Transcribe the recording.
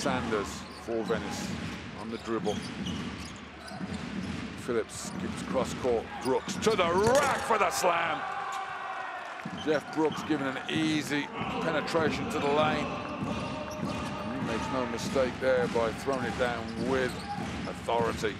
Sanders for Venice on the dribble. Phillips gives cross court. Brooks to the rack for the slam. Jeff Brooks giving an easy penetration to the lane. And he makes no mistake there by throwing it down with authority.